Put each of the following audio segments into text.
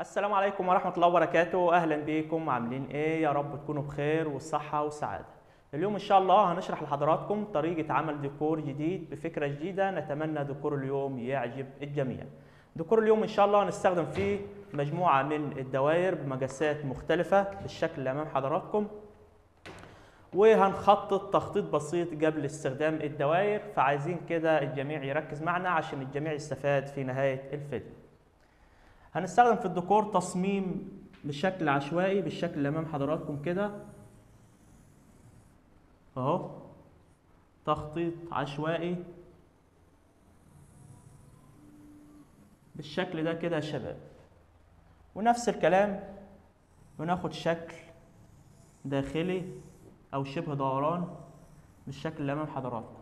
السلام عليكم ورحمة الله وبركاته. أهلا بيكم. عاملين إيه؟ يا رب تكونوا بخير والصحة والسعادة. اليوم إن شاء الله هنشرح لحضراتكم طريقة عمل ديكور جديد بفكرة جديدة نتمنى ديكور اليوم يعجب الجميع. ديكور اليوم إن شاء الله هنستخدم فيه مجموعة من الدوائر بمقاسات مختلفة بالشكل اللي أمام حضراتكم. وهنخطط تخطيط بسيط قبل استخدام الدوائر فعايزين كده الجميع يركز معنا عشان الجميع يستفاد في نهاية الفيديو. هنستخدم في الديكور تصميم بشكل عشوائي بالشكل اللي أمام حضراتكم كده. أهو. تخطيط عشوائي. بالشكل ده كده يا شباب. ونفس الكلام بناخد شكل داخلي أو شبه دوران بالشكل اللي أمام حضراتكم.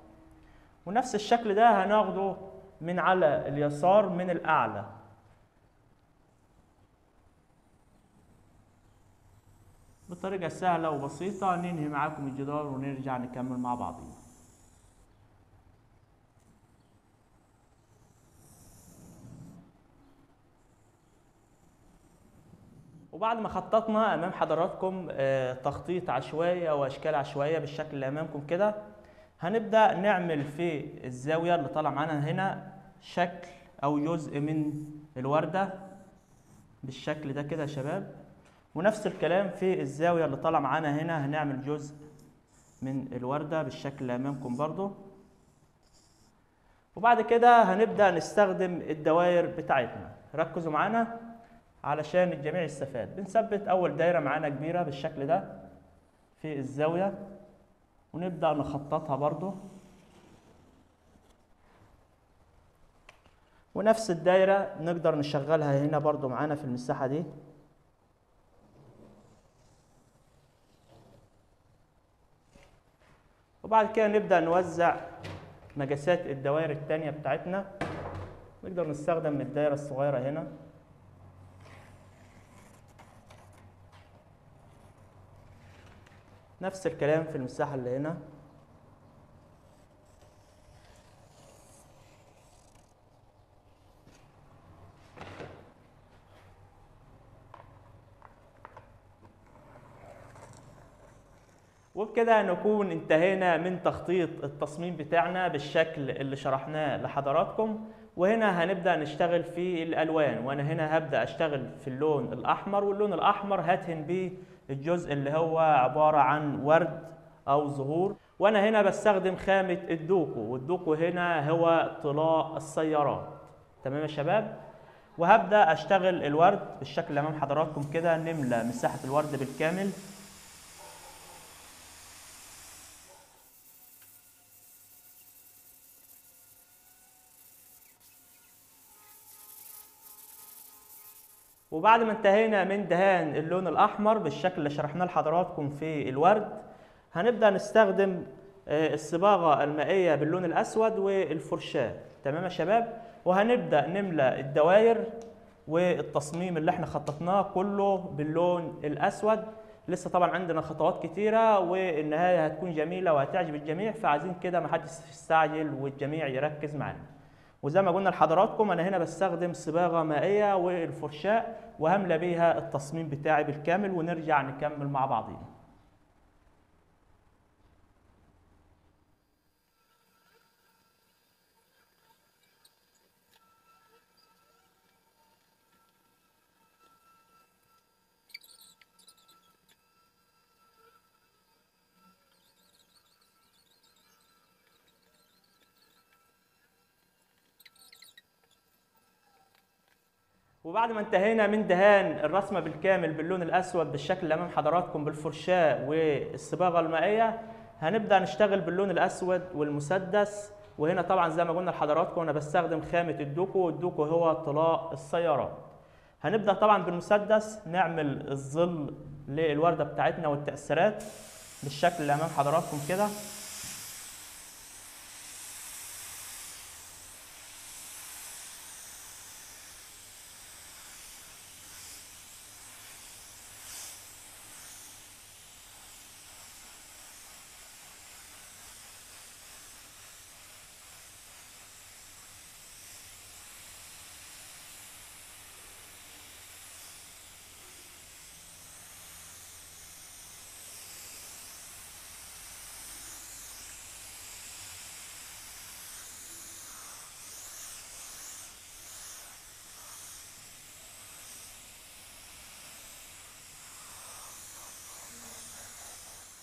ونفس الشكل ده هناخده من على اليسار من الأعلى. بطريقة سهلة وبسيطة ننهي معاكم الجدار ونرجع نكمل مع بعضنا وبعد ما خططنا أمام حضراتكم آه، تخطيط عشوائي أو أشكال عشوائية بالشكل اللي أمامكم كده هنبدأ نعمل في الزاوية اللي طالعة معانا هنا شكل أو جزء من الوردة بالشكل ده كده يا شباب. ونفس الكلام في الزاوية اللي طالعه معانا هنا. هنعمل جزء من الوردة بالشكل اللي أمامكم برضو. وبعد كده هنبدأ نستخدم الدوائر بتاعتنا. ركزوا معانا علشان الجميع يستفاد. بنثبت أول دايرة معانا كبيرة بالشكل ده في الزاوية ونبدأ نخططها برضو. ونفس الدايرة نقدر نشغلها هنا برضو معانا في المساحة دي. وبعد كده نبدأ نوزع مقاسات الدوائر التانية بتاعتنا. نقدر نستخدم الدايرة الصغيرة هنا. نفس الكلام في المساحة اللي هنا. وبكده نكون انتهينا من تخطيط التصميم بتاعنا بالشكل اللي شرحناه لحضراتكم. وهنا هنبدأ نشتغل في الألوان وأنا هنا هبدأ أشتغل في اللون الأحمر واللون الأحمر هدهن بيه الجزء اللي هو عبارة عن ورد أو زهور وأنا هنا بستخدم خامة الدوكو والدوكو هنا هو طلاء السيارات. تمام يا شباب؟ وهبدأ أشتغل الورد بالشكل اللي أمام حضراتكم كده نملى مساحة الورد بالكامل. وبعد ما انتهينا من دهان اللون الأحمر بالشكل اللي شرحناه لحضراتكم في الورد هنبدأ نستخدم الصباغة المائية باللون الأسود والفرشاة. تمام يا شباب؟ وهنبدأ نملى الدوائر والتصميم اللي إحنا خططناه كله باللون الأسود. لسه طبعا عندنا خطوات كتيرة والنهاية هتكون جميلة وهتعجب الجميع فعايزين كده ما حدش يستعجل والجميع يركز معانا. وزي ما قلنا لحضراتكم أنا هنا بستخدم صباغة مائية والفرشاة وهملى بيها التصميم بتاعي بالكامل ونرجع نكمل مع بعضينا. وبعد ما انتهينا من دهان الرسمة بالكامل باللون الأسود بالشكل اللي أمام حضراتكم بالفرشاة والصباغة المائية هنبدأ نشتغل باللون الأسود والمسدس. وهنا طبعا زي ما قلنا لحضراتكم أنا بستخدم خامة الدوكو والدوكو هو طلاء السيارات. هنبدأ طبعا بالمسدس نعمل الظل للوردة بتاعتنا والتأثيرات بالشكل اللي أمام حضراتكم كده.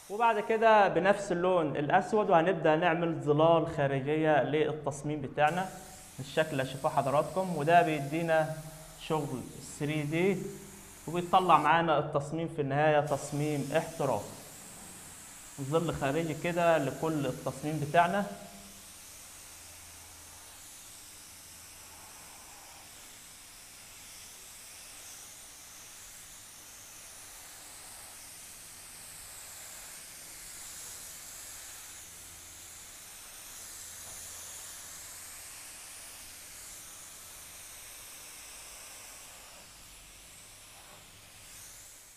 وبعد كده بنفس اللون الأسود وهنبدأ نعمل ظلال خارجية للتصميم بتاعنا بالشكل اللي شايفاه حضراتكم. وده بيدينا شغل 3 دي وبيطلع معانا التصميم في النهاية تصميم احترافي ظل خارجي كده لكل التصميم بتاعنا.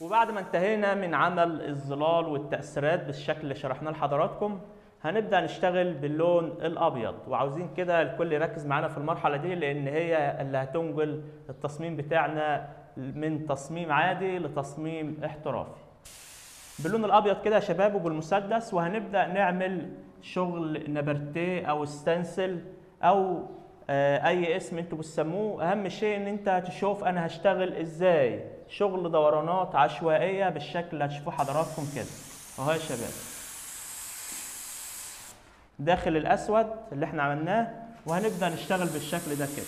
وبعد ما انتهينا من عمل الظلال والتأثيرات بالشكل اللي شرحناه لحضراتكم هنبدأ نشتغل باللون الأبيض. وعاوزين كده الكل يركز معانا في المرحلة دي لأن هي اللي هتنقل التصميم بتاعنا من تصميم عادي لتصميم احترافي. باللون الأبيض كده يا شباب وبالمسدس وهنبدأ نعمل شغل نبرتيه أو ستنسل أو أي اسم أنتوا بتسموه. أهم شيء إن أنت تشوف أنا هشتغل إزاي. شغل دورانات عشوائية بالشكل اللي هتشوفوه حضراتكم كده. أهو يا شباب. داخل الأسود اللي إحنا عملناه وهنبدأ نشتغل بالشكل ده كده.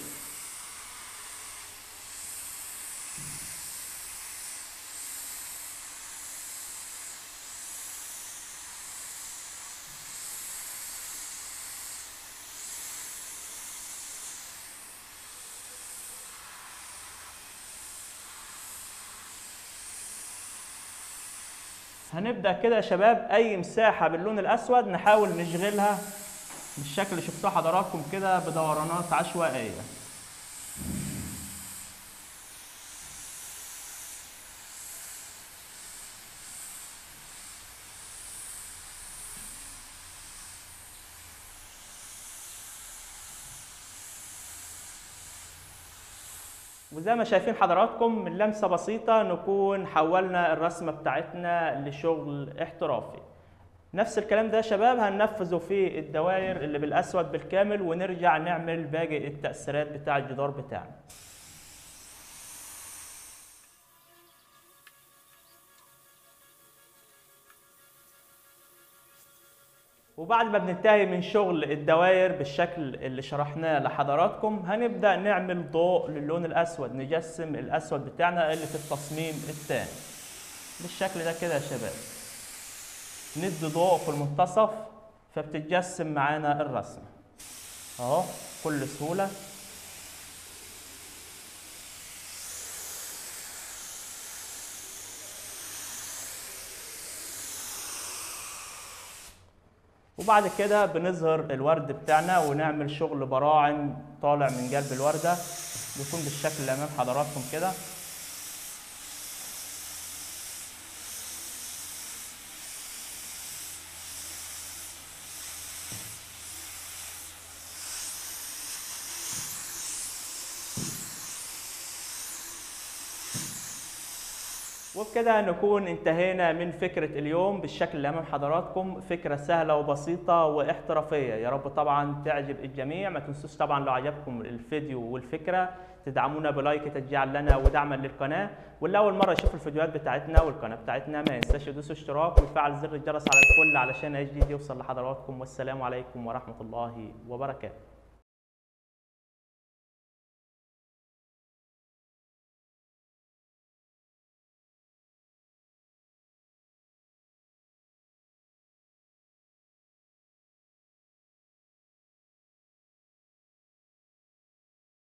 هنبدأ كده يا شباب أي مساحة باللون الأسود نحاول نشغلها بالشكل اللي شفتوه حضراتكم كده بدورانات عشوائية. وزي ما شايفين حضراتكم من لمسة بسيطة نكون حولنا الرسمة بتاعتنا لشغل احترافي. نفس الكلام ده يا شباب هننفذه في الدوائر اللي بالأسود بالكامل ونرجع نعمل باقي التأثيرات بتاع الجدار بتاعنا. وبعد ما بننتهي من شغل الدوائر بالشكل اللي شرحناه لحضراتكم هنبدأ نعمل ضوء للون الأسود نجسم الأسود بتاعنا اللي في التصميم الثاني. بالشكل ده كده يا شباب. ندي ضوء في المنتصف فبتتجسم معانا الرسمة. أهو بكل سهولة. وبعد كده بنظهر الورد بتاعنا ونعمل شغل براعم طالع من قلب الوردة بيكون بالشكل اللي أمام حضراتكم كده. وبكده نكون انتهينا من فكرة اليوم بالشكل اللي أمام حضراتكم. فكرة سهلة وبسيطة واحترافية. يا رب طبعا تعجب الجميع. ما تنسوش طبعا لو عجبكم الفيديو والفكرة تدعمونا بلايك تشجيعا لنا ودعما للقناة. واللي أول مرة يشوف الفيديوهات بتاعتنا والقناة بتاعتنا ما ينساش يدوس اشتراك ويفعل زر الجرس على الكل علشان أي جديد يوصل لحضراتكم. والسلام عليكم ورحمة الله وبركاته.